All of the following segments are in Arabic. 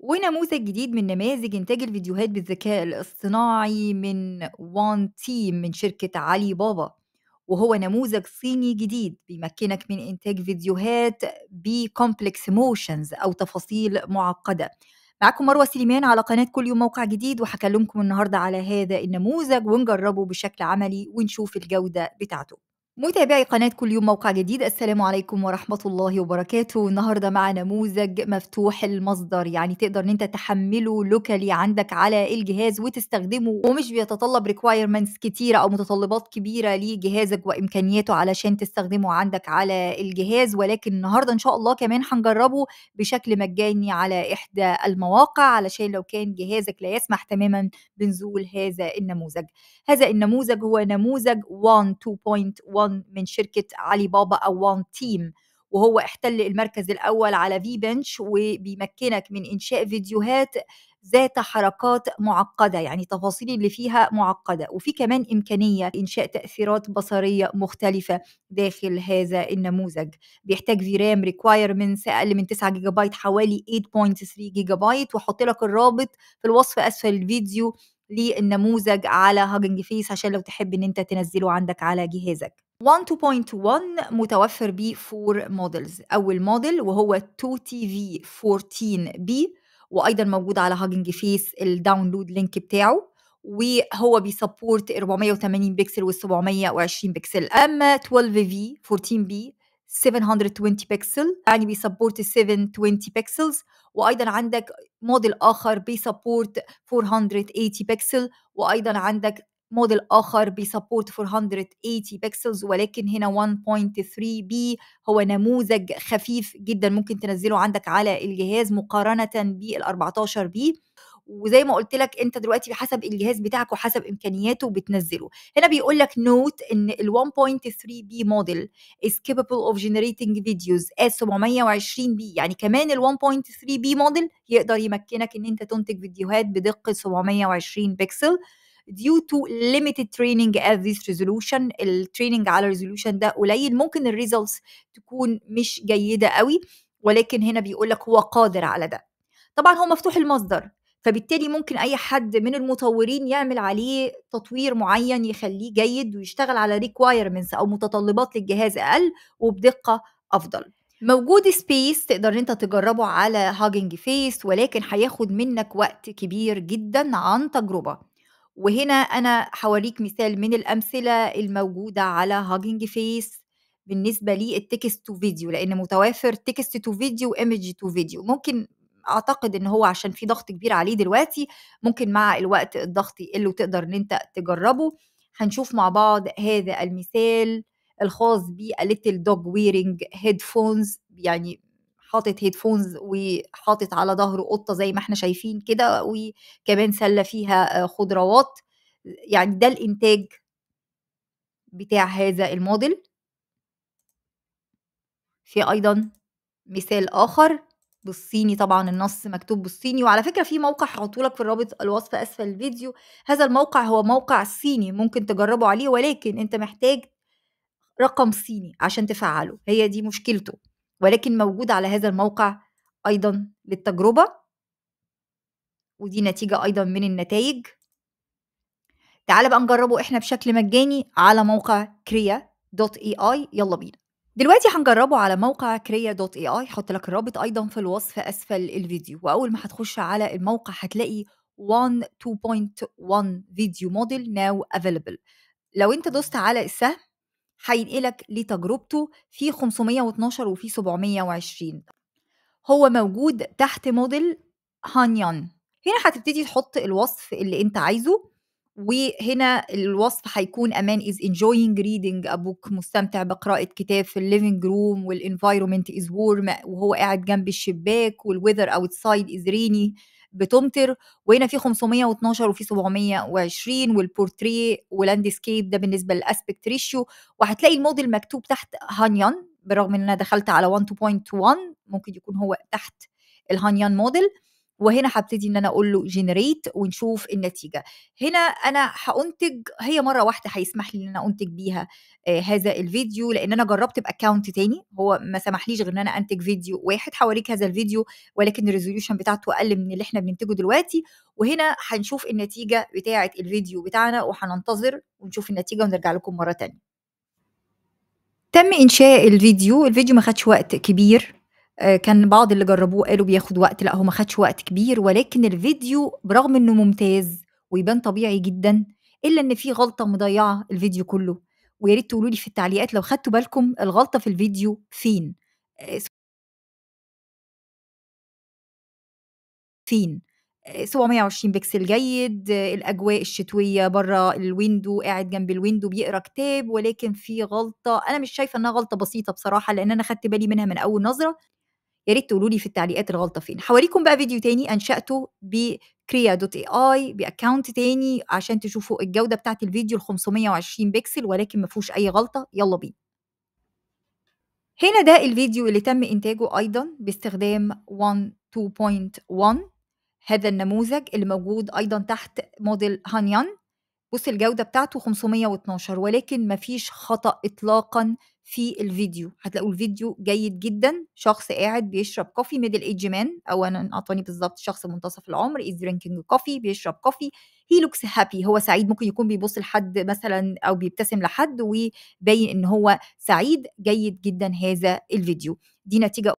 ونموذج جديد من نماذج إنتاج الفيديوهات بالذكاء الاصطناعي من Wan Team من شركة علي بابا وهو نموذج صيني جديد بيمكنك من إنتاج فيديوهات ب complex motions أو تفاصيل معقدة. معاكم مروة سليمان على قناة كل يوم موقع جديد وهكلمكم النهاردة على هذا النموذج ونجربه بشكل عملي ونشوف الجودة بتاعته. متابعي قناة كل يوم موقع جديد السلام عليكم ورحمة الله وبركاته. النهاردة مع نموذج مفتوح المصدر يعني تقدر إن أنت تحمله locally عندك على الجهاز وتستخدمه ومش بيتطلب requirements كتيرة أو متطلبات كبيرة لجهازك وإمكانياته علشان تستخدمه عندك على الجهاز. ولكن النهاردة إن شاء الله كمان هنجربه بشكل مجاني على إحدى المواقع علشان لو كان جهازك لا يسمح تماما بنزول هذا النموذج. هذا النموذج هو نموذج 1 2.1 من شركة علي بابا أو وان تيم وهو احتل المركز الأول على في بنش وبيمكنك من إنشاء فيديوهات ذات حركات معقدة يعني تفاصيل اللي فيها معقدة. وفي كمان إمكانية إنشاء تأثيرات بصرية مختلفة داخل هذا النموذج. بيحتاج VRAM requirements أقل من 9 جيجا بايت حوالي 8.3 جيجا بايت وحط لك الرابط في الوصف أسفل الفيديو للنموذج على Hugging Face عشان لو تحب إن أنت تنزله عندك على جهازك. 1.2.1 متوفر بيه 4 models أول موديل وهو T2V 14B وأيضا موجود على Hugging Face ال download link بتاعه وهو بي support 480 بكسل وال 720 بكسل. أما I2V 14B 720 بكسل يعني بي support 720 pixels. وأيضا عندك موديل آخر بي support 480 بكسل. وأيضا عندك موديل آخر بي support 480 pixels ولكن هنا 1.3B هو نموذج خفيف جدا ممكن تنزله عندك على الجهاز مقارنة بال 14B وزي ما قلت لك أنت دلوقتي بحسب الجهاز بتاعك وحسب إمكانياته بتنزله. هنا بيقول لك note إن ال 1.3B model is capable of generating videos at 720P يعني كمان ال 1.3 بي موديل يقدر يمكنك إن أنت تنتج فيديوهات بدقة 720 بكسل due to limited training at this resolution. ال training على ال resolution ده قليل. ممكن ال results تكون مش جيدة قوي ولكن هنا بيقول لك هو قادر على ده. طبعا هو مفتوح المصدر فبالتالي ممكن أي حد من المطورين يعمل عليه تطوير معين يخليه جيد ويشتغل على requirements أو متطلبات للجهاز أقل وبدقة أفضل. موجود space تقدر أنت تجربه على Hugging Face ولكن هياخد منك وقت كبير جدا عن تجربة. وهنا أنا هوريك مثال من الأمثلة الموجودة على Hugging Face بالنسبة لل text to video لأن متوافر text to video و image to video ممكن أعتقد إن هو عشان في ضغط كبير عليه دلوقتي ممكن مع الوقت الضغط يقل وتقدر إن أنت تجربه. هنشوف مع بعض هذا المثال الخاص بال little dog wearing headphones يعني حاطط headphones وحاطط على ظهره قطة زي ما إحنا شايفين كده وكمان سلة فيها خضروات. يعني ده الإنتاج بتاع هذا الموديل. في أيضا مثال آخر بالصيني طبعا النص مكتوب بالصيني. وعلى فكرة في موقع هحطه لك في الرابط الوصف أسفل الفيديو. هذا الموقع هو موقع صيني ممكن تجربه عليه ولكن أنت محتاج رقم صيني عشان تفعله. هي دي مشكلته. ولكن موجود على هذا الموقع أيضا للتجربة. ودي نتيجة أيضا من النتائج. تعال بقى نجربه إحنا بشكل مجاني على موقع كريا دوت اي اي يلا بينا. دلوقتي هنجربه على موقع Krea dot AI هحط لك الرابط أيضا في الوصف أسفل الفيديو. وأول ما هتخش على الموقع هتلاقي Wan 2.1 video model now available لو أنت دوست على السهم هينقلك لتجربته في 512 وفي 720 هو موجود تحت model Hunyuan. هنا هتبتدي تحط الوصف اللي انت عايزه وهنا الوصف هيكون a man is enjoying a book مستمتع بقراءة كتاب في ال living room وال environment is warm وهو قاعد جنب الشباك وال weather outside is rainy. بتمطر وهنا في 512 وفي 720 وال portrait و landscape ده بالنسبة لل aspect ratio. وهتلاقي الموديل مكتوب تحت Hunyuan برغم إن أنا دخلت على 1 2.1 ممكن يكون هو تحت ال Hunyuan model. وهنا هابتدي إن أنا أقول له generate ونشوف النتيجة. هنا أنا هأنتج هي مرّة واحدة هيسمح لي إن أنا أنتج بيها آآ هذا الفيديو، لإن أنا جرّبت ب account تاني، هو ما سمحليش غير إن أنا أنتج فيديو واحد، هاورّيك هذا الفيديو ولكن الresolution بتاعته أقل من اللي إحنا بننتجه دلوقتي، وهنا هنشوف النتيجة بتاعة الفيديو بتاعنا وهننتظر ونشوف النتيجة ونرجع لكم مرّة تانية. تم إنشاء الفيديو، الفيديو ما خدش وقت كبير، كان بعض اللي جرّبوه قالوا بياخد وقت، لأ هو ما خدش وقت كبير، ولكن الفيديو برغم إنه ممتاز ويبان طبيعي جدًا، إلا إن في غلطة مضيّعة الفيديو كلّه، ويا ريت تقولوا لي في التعليقات لو خدتوا بالكم الغلطة في الفيديو فين؟ س فين؟ آآ 720 بكسل جيد، آه، الأجواء الشتوية برّه ال window قاعد جنب ال window بيقرأ كتاب، ولكن في غلطة أنا مش شايفة إنها غلطة بسيطة بصراحة، لإن أنا خدت بالي منها من أول نظرة، يا ريت تقولوا لي في التعليقات الغلطة فين. هاورّيكم بقى فيديو تاني أنشأته ب Krea.ai ب account تاني عشان تشوفوا الجودة بتاعة الفيديو ال520 بكسل ولكن ما فيهوش أي غلطة، يالّا بينا. هنا ده الفيديو اللي تم إنتاجه أيضًا باستخدام one 2.1 هذا النموذج اللي موجود أيضًا تحت موديل هانيان. بُص الجودة بتاعته 512 ولكن ما فيش خطأ إطلاقًا في الفيديو، هتلاقوا الفيديو جيد جدًا، شخص قاعد بيشرب coffee middle age man أو أنا أعطاني بالضبط شخص منتصف العمر is drinking coffee بيشرب coffee. He looks happy هو سعيد. ممكن يكون بيبُص لحد مثلًا أو بيبتسم لحد وباين إن هو سعيد، جيد جدًا هذا الفيديو. دي نتيجة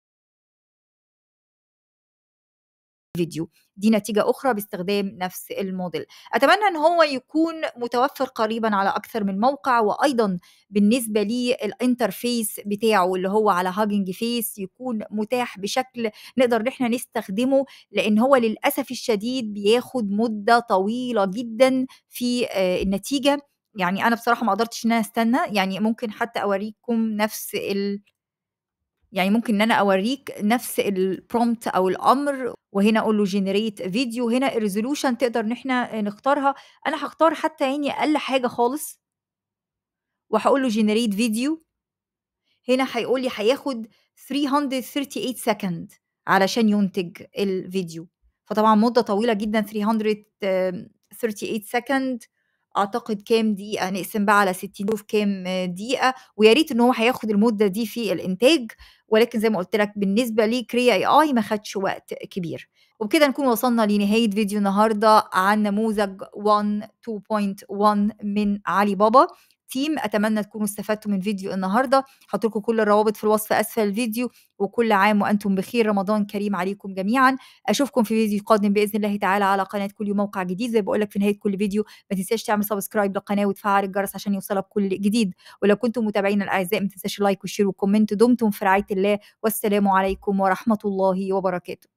فيديو، دي نتيجة أخرى باستخدام نفس الموديل. أتمنى إن هو يكون متوفر قريبًا على أكثر من موقع، وأيضًا بالنسبة للinterface بتاعه اللي هو على Hugging Face يكون متاح بشكل نقدر إن إحنا نستخدمه، لإن هو للأسف الشديد بياخد مدة طويلة جدًا في آآ النتيجة، يعني أنا بصراحة ما قدرتش إن أنا أستنى، يعني ممكن حتى أورّيكم نفس ال يعني ممكن إن أنا أورّيك نفس الprompt أو الأمر، وهنا أقول له generate video هنا الresolution تقدر إن إحنا نختارها، أنا هاختار حتى يعني أقل حاجة خالص، وهاقول له generate video. هنا هيقول لي هياخد 338 second علشان ينتج الفيديو، فطبعًا مدة طويلة جدًا 338 second أعتقد كام دقيقة، نقسم بقى على 60 نشوف كام دقيقة، ويا ريت إن هو هياخد المدة دي في الإنتاج، ولكن زي ما قُلت لك بالنسبة لCrea AI ما خدش وقت كبير. وبكده نكون وصلنا لنهاية فيديو النهارده عن نموذج one 2.1 من علي بابا team أتمنى تكونوا استفدتوا من فيديو النهارده، هاحط لكم كل الروابط في الوصف أسفل الفيديو، وكل عام وأنتم بخير، رمضان كريم عليكم جميعًا، أشوفكم في فيديو قادم بإذن الله تعالى على قناة كل يوم موقع جديد، زي ما باقول لك في نهاية كل فيديو ما تنساش تعمل subscribe للقناة وتفعّل الجرس عشان يوصلك كل جديد، ولو كنتم متابعينا الأعزاء ما تنساش ال like وال share وال comment، دمتم في رعاية الله، والسلام عليكم ورحمة الله وبركاته.